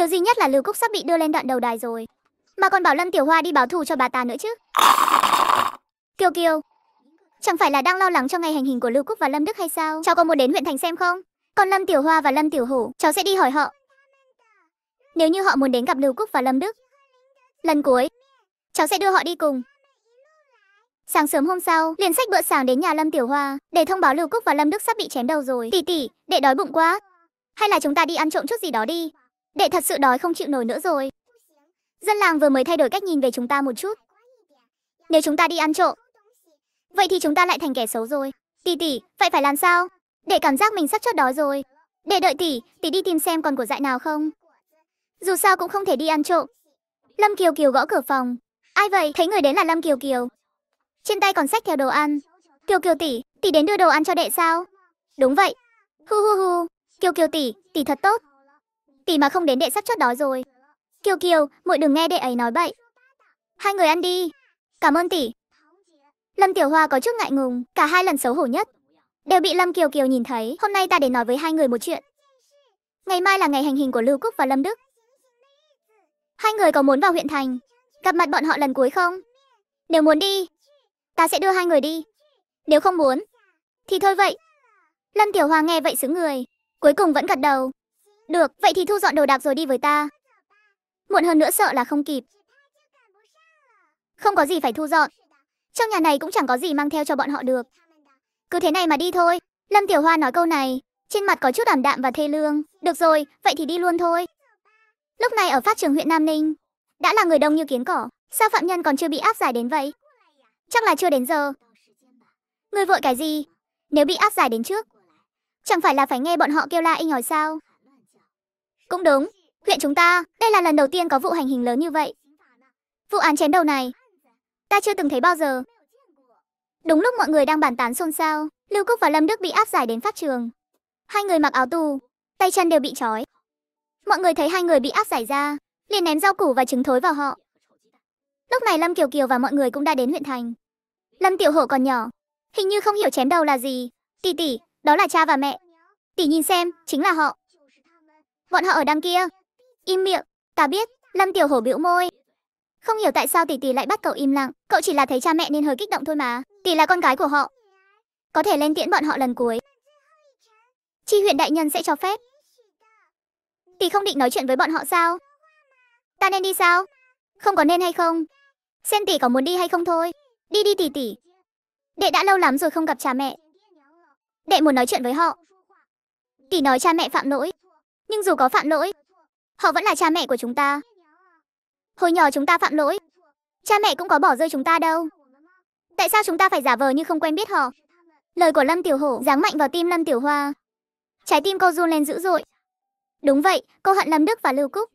Điều duy nhất là Lưu Cúc sắp bị đưa lên đoạn đầu đài rồi. Mà còn bảo Lâm Tiểu Hoa đi báo thù cho bà ta nữa chứ. Kiều Kiều, chẳng phải là đang lo lắng cho ngày hành hình của Lưu Cúc và Lâm Đức hay sao? Cháu có muốn đến huyện thành xem không? Còn Lâm Tiểu Hoa và Lâm Tiểu Hổ, cháu sẽ đi hỏi họ. Nếu như họ muốn đến gặp Lưu Cúc và Lâm Đức, lần cuối, cháu sẽ đưa họ đi cùng. Sáng sớm hôm sau, liền sách bữa sáng đến nhà Lâm Tiểu Hoa để thông báo Lưu Cúc và Lâm Đức sắp bị chém đầu rồi. Tỷ tỷ, để đói bụng quá. Hay là chúng ta đi ăn trộm chút gì đó đi. Đệ thật sự đói không chịu nổi nữa rồi. Dân làng vừa mới thay đổi cách nhìn về chúng ta một chút. Nếu chúng ta đi ăn trộm, vậy thì chúng ta lại thành kẻ xấu rồi. Tỷ tỷ, vậy phải làm sao? để cảm giác mình sắp chót đói rồi. để đợi tỷ, tỷ đi tìm xem còn của dại nào không. Dù sao cũng không thể đi ăn trộm. Lâm Kiều Kiều gõ cửa phòng. Ai vậy? Thấy người đến là Lâm Kiều Kiều. Trên tay còn xách theo đồ ăn. Kiều Kiều tỷ, tỷ đến đưa đồ ăn cho đệ sao? Đúng vậy. Hu hu hu, Kiều Kiều tỷ, tỷ thật tốt. Tỷ mà không đến đệ sắp chót đói rồi. Kiều Kiều, muội đừng nghe đệ ấy nói bậy. Hai người ăn đi. Cảm ơn tỷ. Lâm Tiểu Hoa có chút ngại ngùng, cả hai lần xấu hổ nhất đều bị Lâm Kiều Kiều nhìn thấy. Hôm nay ta để nói với hai người một chuyện. Ngày mai là ngày hành hình của Lưu Cúc và Lâm Đức. Hai người có muốn vào huyện thành, gặp mặt bọn họ lần cuối không? Nếu muốn đi, ta sẽ đưa hai người đi. Nếu không muốn, thì thôi vậy. Lâm Tiểu Hoa nghe vậy sững người, cuối cùng vẫn gật đầu. Được, vậy thì thu dọn đồ đạc rồi đi với ta. Muộn hơn nữa sợ là không kịp. Không có gì phải thu dọn. Trong nhà này cũng chẳng có gì mang theo cho bọn họ được. Cứ thế này mà đi thôi. Lâm Tiểu Hoa nói câu này, trên mặt có chút ảm đạm và thê lương. Được rồi, vậy thì đi luôn thôi. Lúc này ở phát trường huyện Nam Ninh, đã là người đông như kiến cỏ. Sao phạm nhân còn chưa bị áp giải đến vậy? Chắc là chưa đến giờ. Người vội cái gì? Nếu bị áp giải đến trước, chẳng phải là phải nghe bọn họ kêu la inh ỏi sao? Cũng đúng, huyện chúng ta, đây là lần đầu tiên có vụ hành hình lớn như vậy. Vụ án chém đầu này, ta chưa từng thấy bao giờ. Đúng lúc mọi người đang bàn tán xôn xao, Lưu Cúc và Lâm Đức bị áp giải đến pháp trường. Hai người mặc áo tù, tay chân đều bị trói. Mọi người thấy hai người bị áp giải ra, liền ném rau củ và trứng thối vào họ. Lúc này Lâm Kiều Kiều và mọi người cũng đã đến huyện thành. Lâm Tiểu Hổ còn nhỏ, hình như không hiểu chém đầu là gì. Tỷ tỷ, đó là cha và mẹ. Tỷ nhìn xem, chính là họ. Bọn họ ở đằng kia. Im miệng, ta biết, Lâm Tiểu Hổ bĩu môi. Không hiểu tại sao tỷ tỷ lại bắt cậu im lặng, cậu chỉ là thấy cha mẹ nên hơi kích động thôi mà. Tỷ là con gái của họ. Có thể lên tiễn bọn họ lần cuối. Chi huyện đại nhân sẽ cho phép. Tỷ không định nói chuyện với bọn họ sao? Ta nên đi sao? Không có nên hay không? Xem tỷ có muốn đi hay không thôi. Đi đi tỷ tỷ. Đệ đã lâu lắm rồi không gặp cha mẹ. Đệ muốn nói chuyện với họ. Tỷ nói cha mẹ phạm lỗi. Nhưng dù có phạm lỗi, họ vẫn là cha mẹ của chúng ta. Hồi nhỏ chúng ta phạm lỗi. Cha mẹ cũng có bỏ rơi chúng ta đâu. Tại sao chúng ta phải giả vờ như không quen biết họ? Lời của Lâm Tiểu Hổ giáng mạnh vào tim Lâm Tiểu Hoa. Trái tim cô run lên dữ dội. Đúng vậy, cô hận Lâm Đức và Lưu Cúc.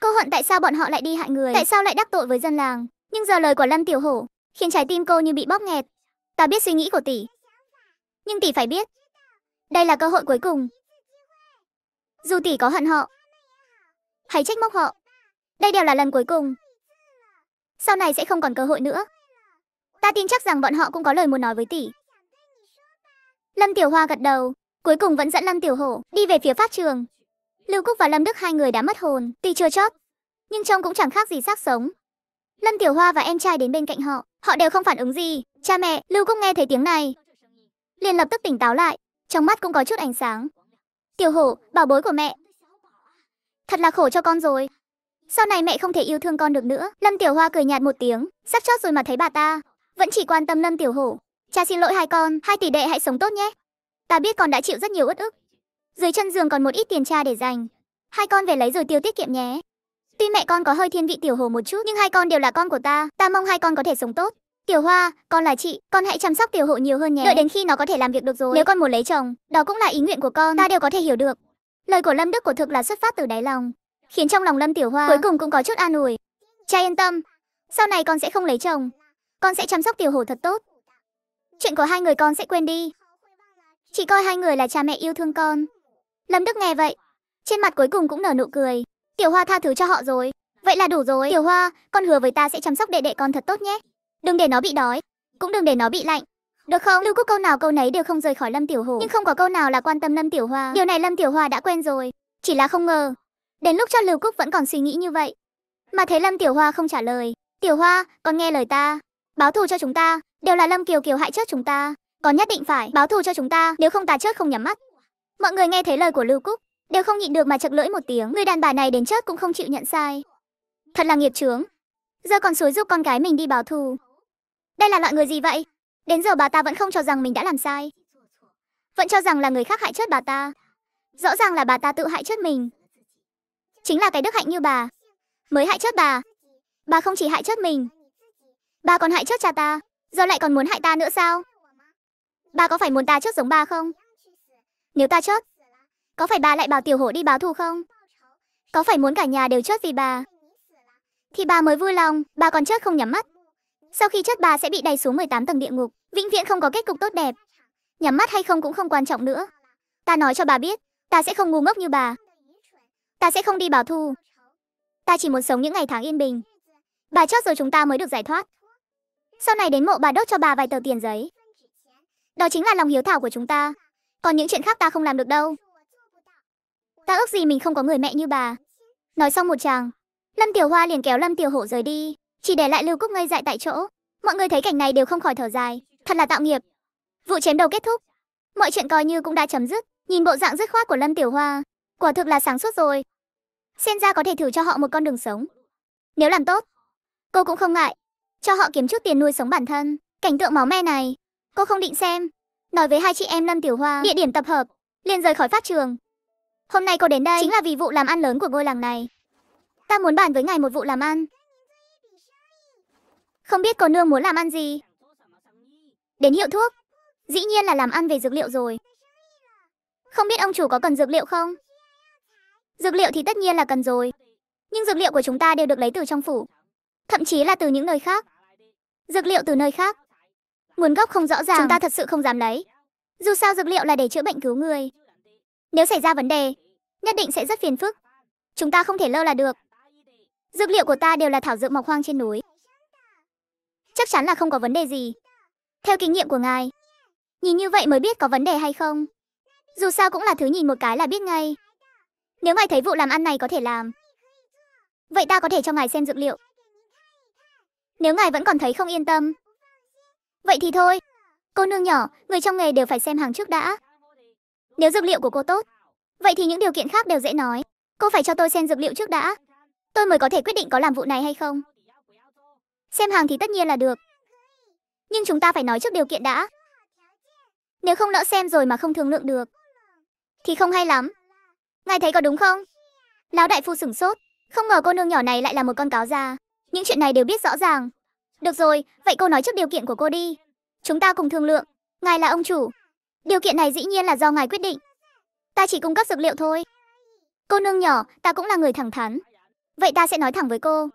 Cô hận tại sao bọn họ lại đi hại người, tại sao lại đắc tội với dân làng. Nhưng giờ lời của Lâm Tiểu Hổ khiến trái tim cô như bị bóp nghẹt. Ta biết suy nghĩ của tỷ. Nhưng tỷ phải biết, đây là cơ hội cuối cùng. Dù tỷ có hận họ, hay trách móc họ, đây đều là lần cuối cùng. Sau này sẽ không còn cơ hội nữa. Ta tin chắc rằng bọn họ cũng có lời muốn nói với tỷ. Lâm Tiểu Hoa gật đầu, cuối cùng vẫn dẫn Lâm Tiểu Hổ đi về phía pháp trường. Lưu Cúc và Lâm Đức hai người đã mất hồn, tuy chưa chót, nhưng trông cũng chẳng khác gì xác sống. Lâm Tiểu Hoa và em trai đến bên cạnh họ, họ đều không phản ứng gì. Cha mẹ, Lưu Cúc nghe thấy tiếng này, liền lập tức tỉnh táo lại, trong mắt cũng có chút ánh sáng. Tiểu Hổ, bảo bối của mẹ. Thật là khổ cho con rồi. Sau này mẹ không thể yêu thương con được nữa. Lâm Tiểu Hoa cười nhạt một tiếng, sắp chót rồi mà thấy bà ta, vẫn chỉ quan tâm Lâm Tiểu Hổ. Cha xin lỗi hai con, hai tỷ đệ hãy sống tốt nhé. Ta biết con đã chịu rất nhiều uất ức. Dưới chân giường còn một ít tiền cha để dành. Hai con về lấy rồi tiêu tiết kiệm nhé. Tuy mẹ con có hơi thiên vị Tiểu Hổ một chút, nhưng hai con đều là con của ta. Ta mong hai con có thể sống tốt. Tiểu Hoa, con là chị, con hãy chăm sóc Tiểu Hổ nhiều hơn nhé. Đợi đến khi nó có thể làm việc được rồi. Nếu con muốn lấy chồng, đó cũng là ý nguyện của con, ta đều có thể hiểu được. Lời của Lâm Đức của thực là xuất phát từ đáy lòng, khiến trong lòng Lâm Tiểu Hoa cuối cùng cũng có chút an ủi. Cha yên tâm, sau này con sẽ không lấy chồng, con sẽ chăm sóc Tiểu Hổ thật tốt. Chuyện của hai người con sẽ quên đi. Chỉ coi hai người là cha mẹ yêu thương con. Lâm Đức nghe vậy, trên mặt cuối cùng cũng nở nụ cười. Tiểu Hoa tha thứ cho họ rồi. Vậy là đủ rồi. Tiểu Hoa, con hứa với ta sẽ chăm sóc đệ đệ con thật tốt nhé. Đừng để nó bị đói, cũng đừng để nó bị lạnh. Được không? Lưu Cúc câu nào câu nấy đều không rời khỏi Lâm Tiểu Hổ, nhưng không có câu nào là quan tâm Lâm Tiểu Hoa. Điều này Lâm Tiểu Hoa đã quen rồi, chỉ là không ngờ Đến lúc cho Lưu Cúc vẫn còn suy nghĩ như vậy. Mà thấy Lâm Tiểu Hoa không trả lời. Tiểu Hoa, con nghe lời ta. Báo thù cho chúng ta, đều là Lâm Kiều Kiều hại chết chúng ta. Con nhất định phải báo thù cho chúng ta, nếu không ta chết không nhắm mắt. Mọi người nghe thấy lời của Lưu Cúc, đều không nhịn được mà chậc lưỡi một tiếng. Người đàn bà này đến chết cũng không chịu nhận sai. Thật là nghiệp chướng. Giờ còn xúi giúp con gái mình đi báo thù. Đây là loại người gì vậy? Đến giờ bà ta vẫn không cho rằng mình đã làm sai. Vẫn cho rằng là người khác hại chết bà ta. Rõ ràng là bà ta tự hại chết mình. Chính là cái đức hạnh như bà. Mới hại chết bà. Bà không chỉ hại chết mình. Bà còn hại chết cha ta. Giờ lại còn muốn hại ta nữa sao? Bà có phải muốn ta chết giống bà không? Nếu ta chết, có phải bà lại bảo tiểu hổ đi báo thù không? Có phải muốn cả nhà đều chết vì bà? Thì bà mới vui lòng, bà còn chết không nhắm mắt. Sau khi chết bà sẽ bị đẩy xuống 18 tầng địa ngục, vĩnh viễn không có kết cục tốt đẹp. Nhắm mắt hay không cũng không quan trọng nữa. Ta nói cho bà biết, ta sẽ không ngu ngốc như bà. Ta sẽ không đi báo thù. Ta chỉ muốn sống những ngày tháng yên bình. Bà chết rồi chúng ta mới được giải thoát. Sau này đến mộ bà đốt cho bà vài tờ tiền giấy. Đó chính là lòng hiếu thảo của chúng ta. Còn những chuyện khác ta không làm được đâu. Ta ước gì mình không có người mẹ như bà. Nói xong một chàng, Lâm Tiểu Hoa liền kéo Lâm Tiểu Hổ rời đi, chỉ để lại Lưu Cúc ngây dại tại chỗ. Mọi người thấy cảnh này đều không khỏi thở dài, thật là tạo nghiệp. Vụ chém đầu kết thúc, mọi chuyện coi như cũng đã chấm dứt. Nhìn bộ dạng dứt khoát của Lâm Tiểu Hoa, quả thực là sáng suốt rồi. Xem ra có thể thử cho họ một con đường sống. Nếu làm tốt, cô cũng không ngại cho họ kiếm chút tiền nuôi sống bản thân. Cảnh tượng máu me này, cô không định xem. Nói với hai chị em Lâm Tiểu Hoa, địa điểm tập hợp, liền rời khỏi phát trường. Hôm nay cô đến đây chính là vì vụ làm ăn lớn của ngôi làng này. Ta muốn bàn với ngài một vụ làm ăn. Không biết cô nương muốn làm ăn gì? Đến hiệu thuốc. Dĩ nhiên là làm ăn về dược liệu rồi. Không biết ông chủ có cần dược liệu không? Dược liệu thì tất nhiên là cần rồi. Nhưng dược liệu của chúng ta đều được lấy từ trong phủ. Thậm chí là từ những nơi khác. Dược liệu từ nơi khác. Nguồn gốc không rõ ràng, chúng ta thật sự không dám lấy. Dù sao dược liệu là để chữa bệnh cứu người. Nếu xảy ra vấn đề, nhất định sẽ rất phiền phức. Chúng ta không thể lơ là được. Dược liệu của ta đều là thảo dược mọc hoang trên núi. Chắc chắn là không có vấn đề gì. Theo kinh nghiệm của ngài, nhìn như vậy mới biết có vấn đề hay không. Dù sao cũng là thứ nhìn một cái là biết ngay. Nếu ngài thấy vụ làm ăn này có thể làm, vậy ta có thể cho ngài xem dược liệu. Nếu ngài vẫn còn thấy không yên tâm, vậy thì thôi. Cô nương nhỏ, người trong nghề đều phải xem hàng trước đã. Nếu dược liệu của cô tốt, vậy thì những điều kiện khác đều dễ nói. Cô phải cho tôi xem dược liệu trước đã. Tôi mới có thể quyết định có làm vụ này hay không. Xem hàng thì tất nhiên là được. Nhưng chúng ta phải nói trước điều kiện đã. Nếu không lỡ xem rồi mà không thương lượng được, thì không hay lắm. Ngài thấy có đúng không? Lão đại phu sửng sốt, không ngờ cô nương nhỏ này lại là một con cáo già. Những chuyện này đều biết rõ ràng. Được rồi, vậy cô nói trước điều kiện của cô đi. Chúng ta cùng thương lượng. Ngài là ông chủ. Điều kiện này dĩ nhiên là do ngài quyết định. Ta chỉ cung cấp dược liệu thôi. Cô nương nhỏ, ta cũng là người thẳng thắn. Vậy ta sẽ nói thẳng với cô.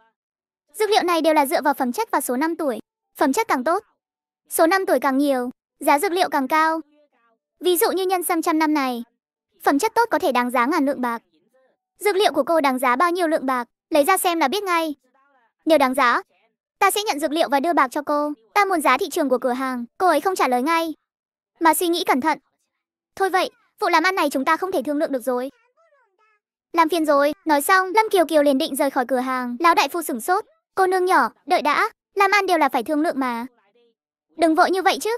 Dược liệu này đều là dựa vào phẩm chất và số năm tuổi. Phẩm chất càng tốt, số năm tuổi càng nhiều, giá dược liệu càng cao. Ví dụ như nhân sâm trăm năm này, phẩm chất tốt có thể đáng giá ngàn lượng bạc. Dược liệu của cô đáng giá bao nhiêu lượng bạc, lấy ra xem là biết ngay. Nếu đáng giá, ta sẽ nhận dược liệu và đưa bạc cho cô. Ta muốn giá thị trường của cửa hàng, cô ấy không trả lời ngay. Mà suy nghĩ cẩn thận. Thôi vậy, vụ làm ăn này chúng ta không thể thương lượng được rồi. Làm phiền rồi, nói xong, Lâm Kiều Kiều liền định rời khỏi cửa hàng. Lão đại phu sửng sốt. Cô nương nhỏ, đợi đã, làm ăn đều là phải thương lượng mà. Đừng vội như vậy chứ.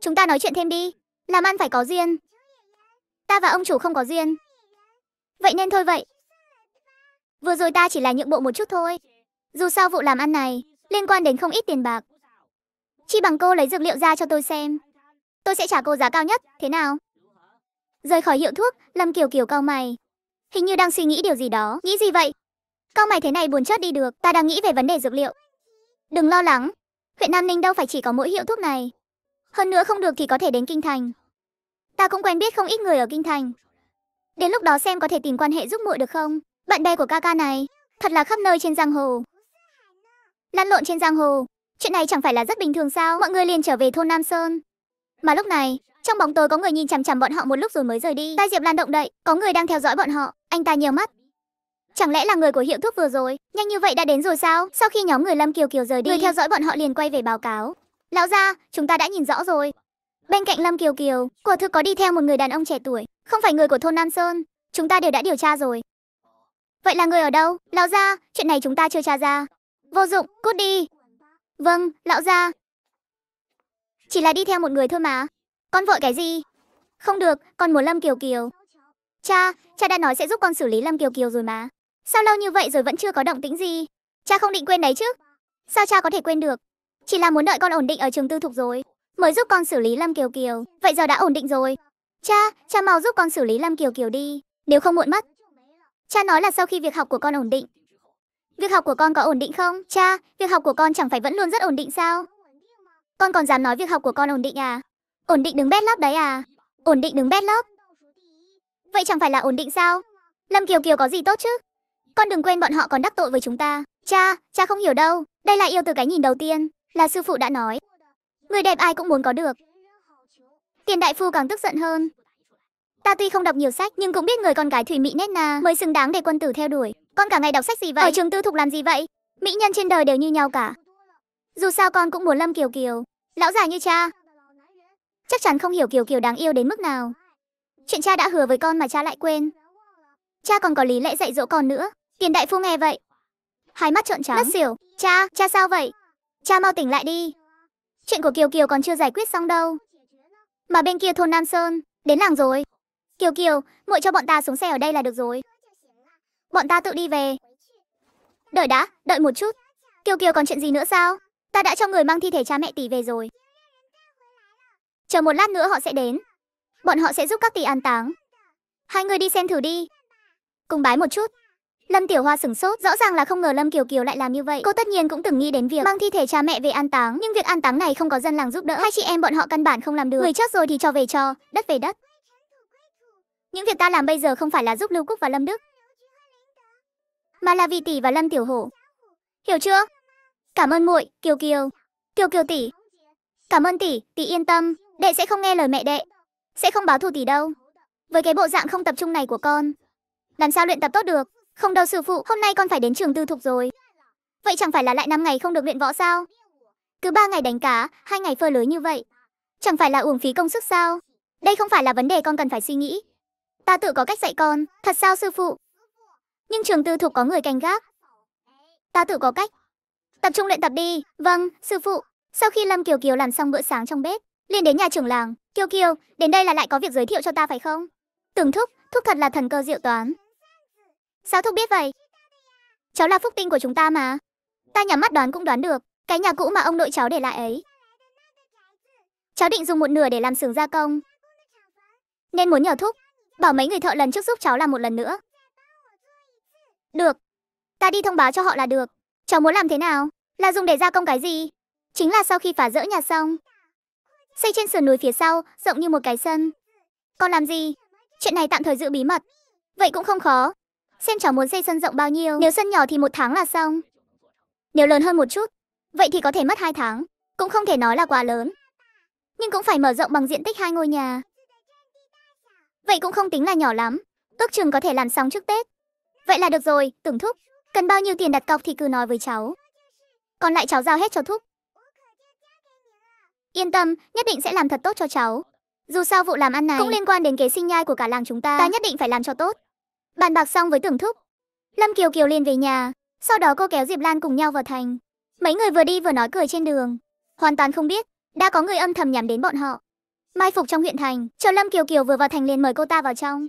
Chúng ta nói chuyện thêm đi, làm ăn phải có duyên. Ta và ông chủ không có duyên. Vậy nên thôi vậy. Vừa rồi ta chỉ là nhượng bộ một chút thôi. Dù sao vụ làm ăn này liên quan đến không ít tiền bạc. Chi bằng cô lấy dược liệu ra cho tôi xem. Tôi sẽ trả cô giá cao nhất, thế nào? Rời khỏi hiệu thuốc, Lâm Kiều Kiều cau mày. Hình như đang suy nghĩ điều gì đó. Nghĩ gì vậy? Cao mày thế này buồn chết đi được, ta đang nghĩ về vấn đề dược liệu. Đừng lo lắng, huyện Nam Ninh đâu phải chỉ có mỗi hiệu thuốc này. Hơn nữa không được thì có thể đến Kinh Thành. Ta cũng quen biết không ít người ở Kinh Thành. Đến lúc đó xem có thể tìm quan hệ giúp muội được không? Bạn bè của ca ca này, thật là khắp nơi trên giang hồ. Lăn lộn trên giang hồ, chuyện này chẳng phải là rất bình thường sao? Mọi người liền trở về thôn Nam Sơn. Mà lúc này, trong bóng tối có người nhìn chằm chằm bọn họ một lúc rồi mới rời đi. Tai Diệp Lan động đậy, có người đang theo dõi bọn họ, anh ta nhiều mắt. Chẳng lẽ là người của hiệu thuốc vừa rồi? Nhanh như vậy đã đến rồi sao? Sau khi nhóm người Lâm Kiều Kiều rời đi, người theo dõi bọn họ liền quay về báo cáo. Lão gia, chúng ta đã nhìn rõ rồi. Bên cạnh Lâm Kiều Kiều, quả thực có đi theo một người đàn ông trẻ tuổi, không phải người của thôn Nam Sơn. Chúng ta đều đã điều tra rồi. Vậy là người ở đâu? Lão gia, chuyện này chúng ta chưa tra ra. Vô dụng, cút đi. Vâng, lão gia. Chỉ là đi theo một người thôi mà. Con vội cái gì? Không được, con muốn Lâm Kiều Kiều. Cha, cha đã nói sẽ giúp con xử lý Lâm Kiều Kiều rồi mà. Sao lâu như vậy rồi vẫn chưa có động tĩnh gì? Cha không định quên đấy chứ? Sao cha có thể quên được? Chỉ là muốn đợi con ổn định ở trường tư thục rồi, mới giúp con xử lý Lâm Kiều Kiều. Vậy giờ đã ổn định rồi. Cha, cha mau giúp con xử lý Lâm Kiều Kiều đi, nếu không muộn mất. Cha nói là sau khi việc học của con ổn định. Việc học của con có ổn định không? Cha, việc học của con chẳng phải vẫn luôn rất ổn định sao? Con còn dám nói việc học của con ổn định à? Ổn định đứng bét lớp đấy à? Ổn định đứng bét lớp. Vậy chẳng phải là ổn định sao? Lâm Kiều Kiều có gì tốt chứ? Con đừng quên bọn họ còn đắc tội với chúng ta. Cha, cha không hiểu đâu. Đây là yêu từ cái nhìn đầu tiên, là sư phụ đã nói. Người đẹp ai cũng muốn có được. Tiền đại phu càng tức giận hơn. Ta tuy không đọc nhiều sách nhưng cũng biết người con gái thủy mỹ nét na mới xứng đáng để quân tử theo đuổi. Con cả ngày đọc sách gì vậy? Ở trường tư thục làm gì vậy? Mỹ nhân trên đời đều như nhau cả. Dù sao con cũng muốn Lâm Kiều Kiều. Lão già như cha. Chắc chắn không hiểu Kiều Kiều đáng yêu đến mức nào. Chuyện cha đã hứa với con mà cha lại quên. Cha còn có lý lẽ dạy dỗ con nữa. Tiền đại phu nghe vậy. Hai mắt trợn trắng. Ngất xỉu. Cha, cha sao vậy? Cha mau tỉnh lại đi. Chuyện của Kiều Kiều còn chưa giải quyết xong đâu. Mà bên kia thôn Nam Sơn, đến làng rồi. Kiều Kiều, muội cho bọn ta xuống xe ở đây là được rồi. Bọn ta tự đi về. Đợi đã, đợi một chút. Kiều Kiều còn chuyện gì nữa sao? Ta đã cho người mang thi thể cha mẹ tỷ về rồi. Chờ một lát nữa họ sẽ đến. Bọn họ sẽ giúp các tỷ an táng. Hai người đi xem thử đi. Cùng bái một chút. Lâm Tiểu Hoa sửng sốt, rõ ràng là không ngờ Lâm Kiều Kiều lại làm như vậy. Cô tất nhiên cũng từng nghĩ đến việc mang thi thể cha mẹ về an táng, nhưng việc an táng này không có dân làng giúp đỡ. Hai chị em bọn họ căn bản không làm được. Người chết rồi thì cho về cho, đất về đất. Những việc ta làm bây giờ không phải là giúp Lưu Cúc và Lâm Đức, mà là vì tỷ và Lâm Tiểu Hổ. Hiểu chưa? Cảm ơn muội, Kiều Kiều. Kiều Kiều tỷ. Cảm ơn tỷ, tỷ yên tâm, đệ sẽ không nghe lời mẹ đệ, sẽ không báo thù tỷ đâu. Với cái bộ dạng không tập trung này của con, làm sao luyện tập tốt được? Không đâu sư phụ, hôm nay con phải đến trường tư thục rồi. Vậy chẳng phải là lại 5 ngày không được luyện võ sao? Cứ 3 ngày đánh cá, hai ngày phơi lưới như vậy. Chẳng phải là uổng phí công sức sao? Đây không phải là vấn đề con cần phải suy nghĩ. Ta tự có cách dạy con, thật sao sư phụ? Nhưng trường tư thục có người canh gác. Ta tự có cách. Tập trung luyện tập đi. Vâng, sư phụ. Sau khi Lâm Kiều Kiều làm xong bữa sáng trong bếp, liền đến nhà trưởng làng. Kiều Kiều, đến đây là lại có việc giới thiệu cho ta phải không? Tưởng thúc, thúc thật là thần cơ diệu toán. Sao thúc biết vậy? Cháu là phúc tinh của chúng ta mà. Ta nhắm mắt đoán cũng đoán được, cái nhà cũ mà ông nội cháu để lại ấy. Cháu định dùng một nửa để làm xưởng gia công. Nên muốn nhờ thúc, bảo mấy người thợ lần trước giúp cháu làm một lần nữa. Được, ta đi thông báo cho họ là được. Cháu muốn làm thế nào? Là dùng để gia công cái gì? Chính là sau khi phá rỡ nhà xong. Xây trên sườn núi phía sau, rộng như một cái sân. Còn làm gì? Chuyện này tạm thời giữ bí mật. Vậy cũng không khó. Xem cháu muốn xây sân rộng bao nhiêu. Nếu sân nhỏ thì một tháng là xong. Nếu lớn hơn một chút, vậy thì có thể mất hai tháng. Cũng không thể nói là quá lớn. Nhưng cũng phải mở rộng bằng diện tích hai ngôi nhà. Vậy cũng không tính là nhỏ lắm. Ước chừng có thể làm xong trước Tết. Vậy là được rồi, tưởng thúc. Cần bao nhiêu tiền đặt cọc thì cứ nói với cháu. Còn lại cháu giao hết cho thúc. Yên tâm, nhất định sẽ làm thật tốt cho cháu. Dù sao vụ làm ăn này cũng liên quan đến kế sinh nhai của cả làng chúng ta. Ta nhất định phải làm cho tốt. Bàn bạc xong với tưởng thúc. Lâm Kiều Kiều liền về nhà. Sau đó cô kéo Diệp Lan cùng nhau vào thành. Mấy người vừa đi vừa nói cười trên đường. Hoàn toàn không biết, đã có người âm thầm nhắm đến bọn họ. Mai phục trong huyện thành, chờ Lâm Kiều Kiều vừa vào thành liền mời cô ta vào trong.